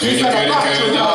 Quiere que le haga suda. Ella quiere, ah, mm, voy a